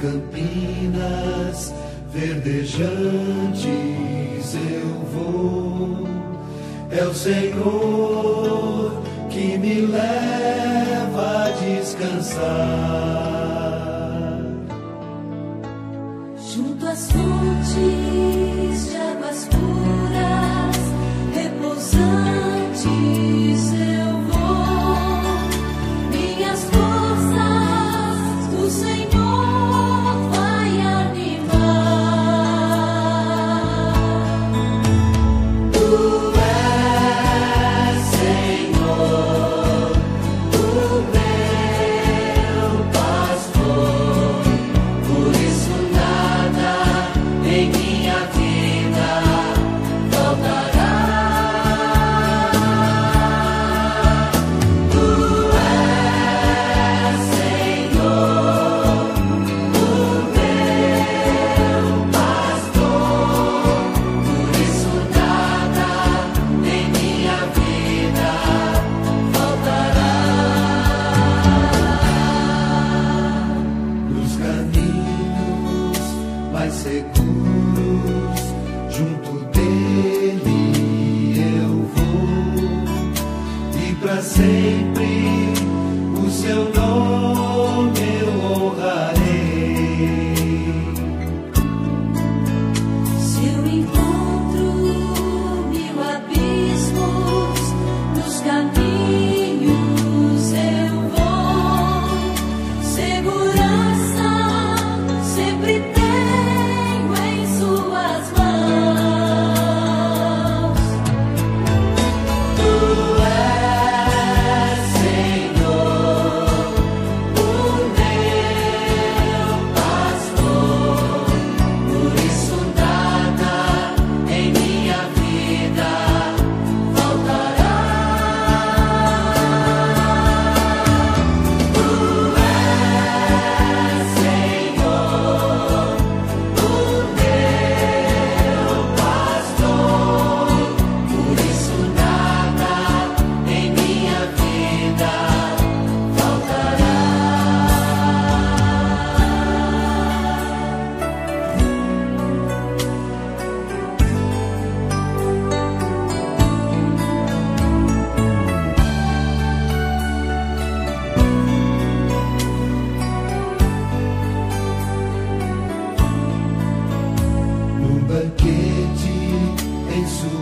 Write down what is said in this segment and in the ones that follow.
campinas verdejantes eu vou. É o Senhor que me leva a descansar junto às fontes.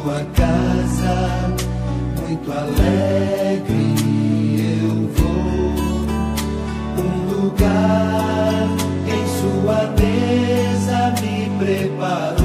sua casa, muito alegre eu vou. Um lugar em sua mesa me preparou.